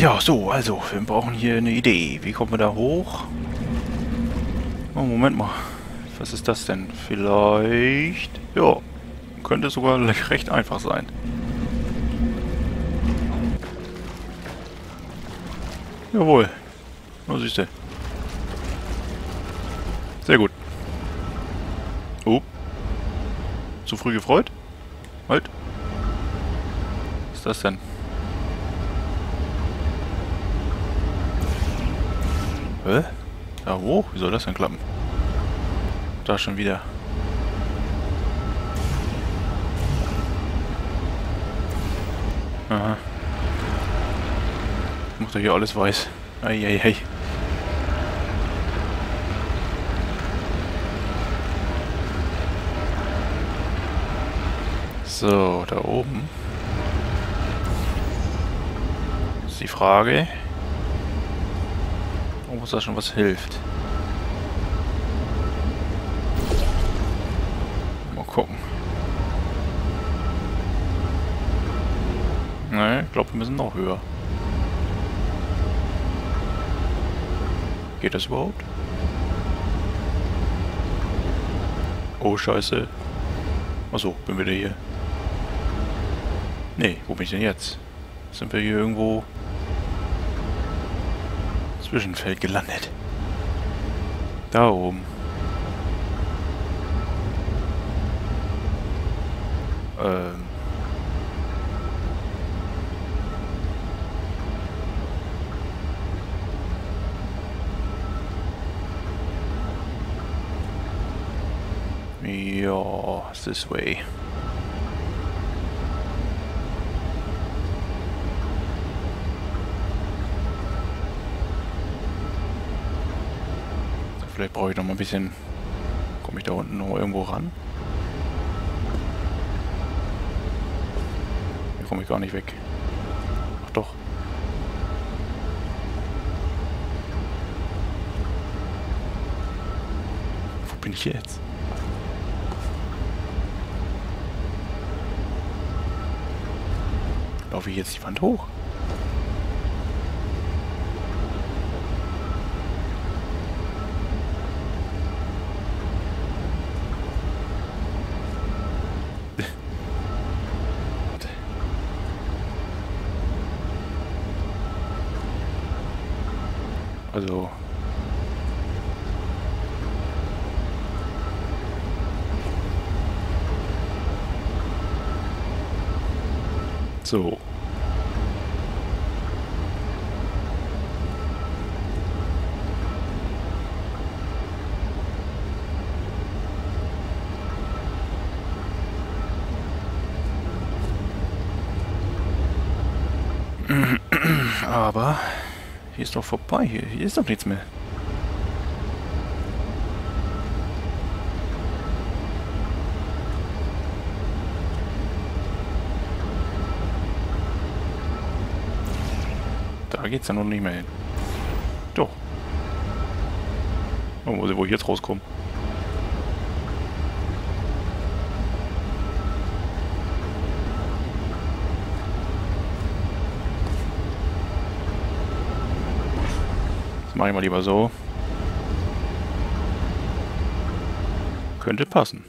Ja, so, also, wir brauchen hier eine Idee. Wie kommen wir da hoch? Oh, Moment mal. Was ist das denn? Vielleicht... Ja, könnte sogar recht einfach sein. Jawohl. Na, siehst du. Sehr gut. Oh. Zu früh gefreut? Halt. Was ist das denn? Hä? Da hoch? Wie soll das denn klappen? Da schon wieder. Aha. Macht er hier alles weiß. Eieiei. So, da oben. Ist die Frage, uns da schon was hilft. Mal gucken. Ne, ich glaube, wir müssen noch höher. Geht das überhaupt? Oh, scheiße. Achso, bin wieder hier. Nee, wo bin ich denn jetzt? Sind wir hier irgendwo... Zwischenfeld gelandet. Da oben. Ähm... Ja, this way. Vielleicht brauche ich noch mal ein bisschen... Komme ich da unten noch irgendwo ran? Hier komme ich gar nicht weg. Ach doch. Wo bin ich jetzt? Laufe ich jetzt die Wand hoch? Also... So. Aber hier ist doch vorbei. Hier, hier ist doch nichts mehr. Da geht's ja noch nicht mehr hin. Doch. Oh, wo, wo ich jetzt rauskomme. Das mache ich mal lieber so. Könnte passen.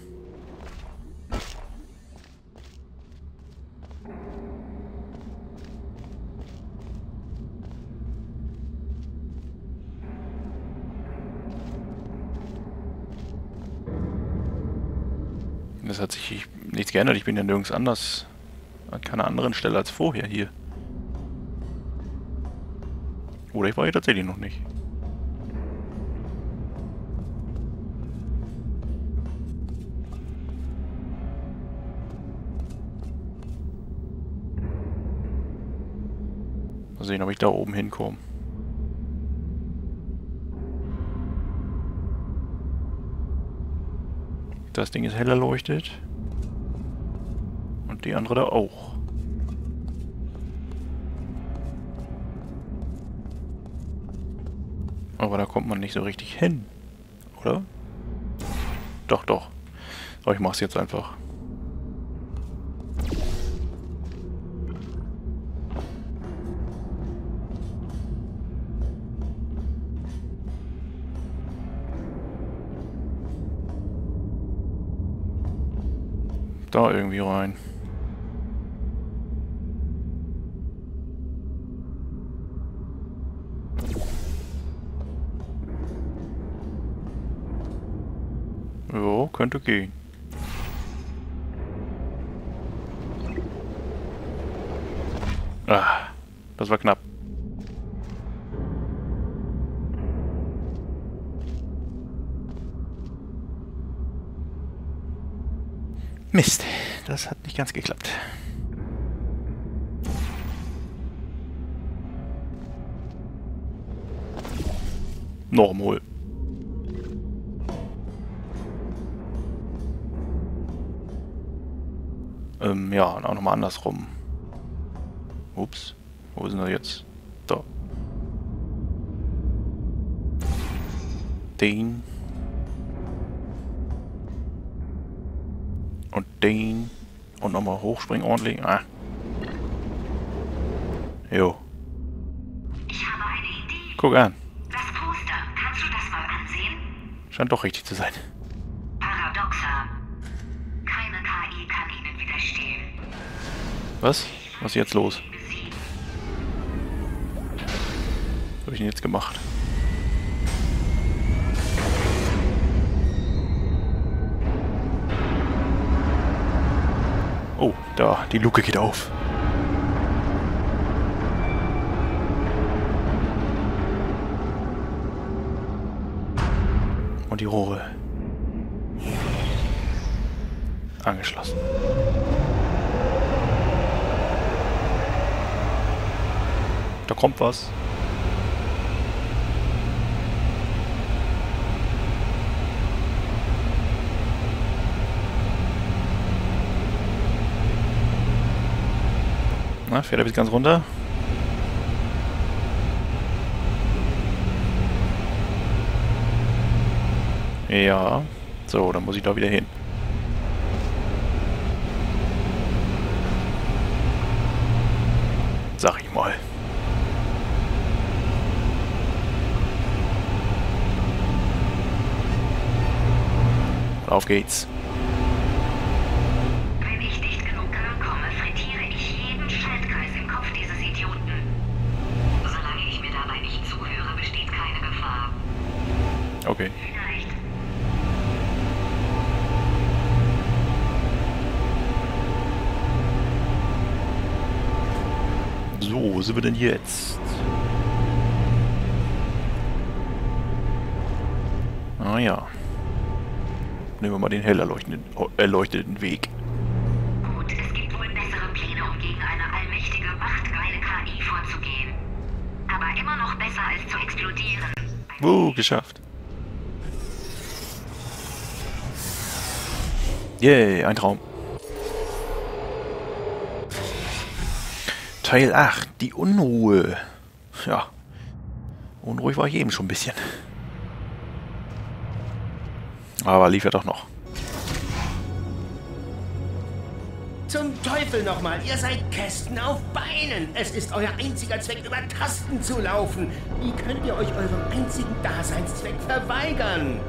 Das hat sich nichts geändert. Ich bin ja nirgends anders. An keiner anderen Stelle als vorher hier. Oder ich war hier tatsächlich noch nicht. Mal sehen, ob ich da oben hinkomme. Das Ding ist hell erleuchtet. Und die andere da auch. Aber da kommt man nicht so richtig hin. Oder? Doch, doch. Aber ich mach's jetzt einfach. Da irgendwie rein. Jo, könnte gehen. Ah, das war knapp. Mist, das hat nicht ganz geklappt. Normal. Ähm, ja, und auch nochmal andersrum. Ups. Wo sind wir jetzt? Da. Den. Und den. Und nochmal hochspringen ordentlich. Ah. Jo. Ich habe eine Idee. Guck an. Das Poster, kannst du das mal ansehen? Scheint doch richtig zu sein. Paradoxa. Keine KI kann ihnen widerstehen. Was? Was ist jetzt los? Was habe ich denn jetzt gemacht? Da, die Luke geht auf. Und die Rohre. Angeschlossen. Da kommt was. Na, fährt er bis ganz runter? Ja. So, dann muss ich da wieder hin. Sag ich mal. Auf geht's. So, wo sind wir denn jetzt? Ah ja. Nehmen wir mal den hell erleuchteten, erleuchteten Weg. Gut, es gibt wohl bessere Pläne, um gegen eine allmächtige, machtgeile KI vorzugehen. Aber immer noch besser als zu explodieren. Uh, geschafft. Yay, ein Traum. Teil 8, die Unruhe. Ja. Unruhig war ich eben schon ein bisschen. Aber lief ja doch noch. Zum Teufel nochmal, ihr seid Kästen auf Beinen. Es ist euer einziger Zweck, über Tasten zu laufen. Wie könnt ihr euch eurem einzigen Daseinszweck verweigern?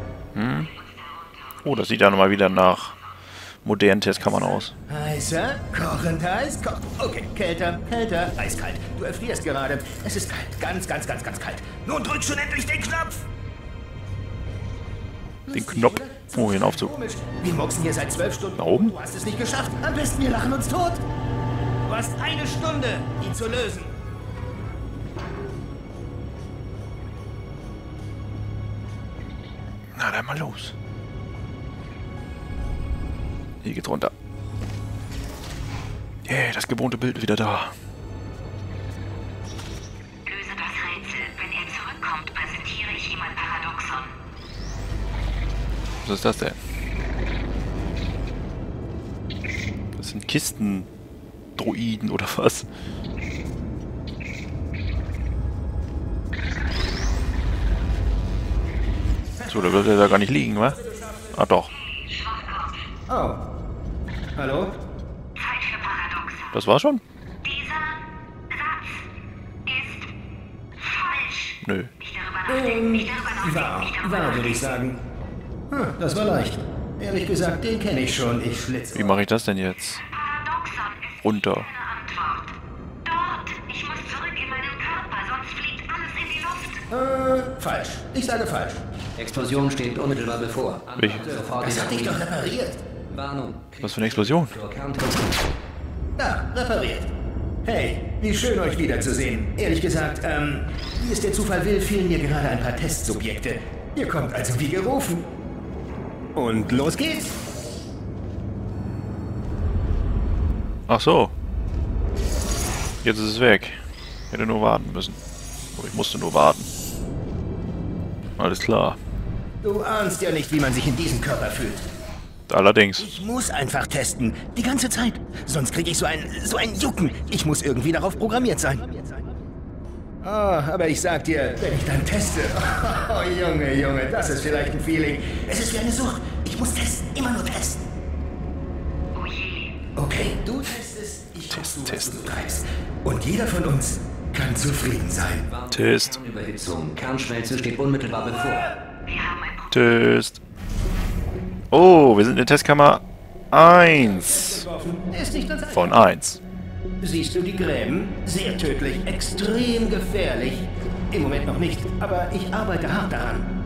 Oh, das sieht ja nochmal wieder nach modernen Testkammern aus. Heißer, kochend heiß, ko Okay, kälter, kälter, eiskalt. Du erfrierst gerade. Es ist kalt, ganz, ganz, ganz, ganz kalt. Nun drück schon endlich den Knopf! Den Knopf. Oh, hier ein Aufzug. Wir mucksen hier seit zwölf Stunden. Da oben? Du hast es nicht geschafft. Am besten wir lachen uns tot. Du hast eine Stunde, ihn zu lösen. Na, dann mal los. Hier geht's runter. Yeah, das gewohnte Bild wieder da. Löse das Rätsel. Wenn er zurückkommt, präsentiere ich ihm ein Paradoxon. Was ist das denn? Das sind Kisten. Droiden oder was? So, da wird er da gar nicht liegen, wa? Ah, doch. Oh. Hallo? Das war schon? Dieser Satz ist falsch. Nö. Nicht darüber nachdenken, nicht darüber nachdenken, Wahr, nicht darüber wahr würde ich sagen. Hm, das war leicht. Ehrlich gesagt, den kenne ich schon. Ich schlitze. Wie mache ich das denn jetzt? Paradoxon ist Runter. keine Antwort. Dort. Ich muss zurück in meinen Körper, sonst fliegt alles in die Luft. Äh, falsch. Ich sage falsch. Explosion steht unmittelbar bevor. Welche? Das hatte ich doch repariert. Warnung. Was für eine Explosion? Ja, repariert. Hey, wie schön euch wiederzusehen. Ehrlich gesagt, ähm, wie es der Zufall will, fehlen mir gerade ein paar Testsubjekte. Ihr kommt also wie gerufen. Und los geht's. Ach so. Jetzt ist es weg. Ich hätte nur warten müssen. Aber ich musste nur warten. Alles klar. Du ahnst ja nicht, wie man sich in diesem Körper fühlt. Allerdings. Ich muss einfach testen. Die ganze Zeit. Sonst kriege ich so ein, so ein Jucken. Ich muss irgendwie darauf programmiert sein. Oh, aber ich sag dir, wenn ich dann teste. Oh, Junge, Junge, das ist vielleicht ein Feeling. Es ist wie eine Sucht. Ich muss testen. Immer nur testen. Okay, du testest, ich Test, was testen. du treibst. Und jeder von uns kann zufrieden sein. Test. Kernüberhitzung. Kernschmelze steht unmittelbar bevor. Wir haben ein. Test. Oh, wir sind in Testkammer 1 Ist nicht ganz einfach. von 1. Siehst du die Gräben? Sehr tödlich, extrem gefährlich. Im Moment noch nicht, aber ich arbeite hart daran.